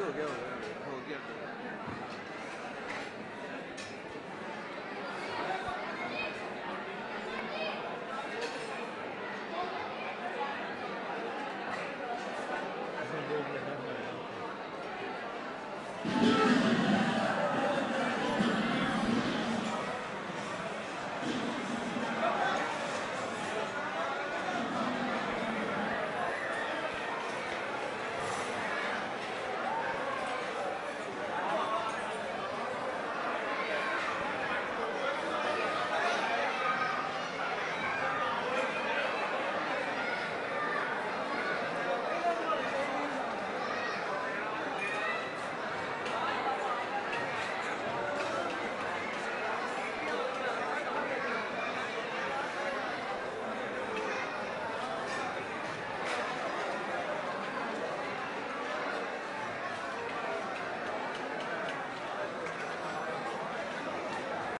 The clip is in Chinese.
有给我们留后电的。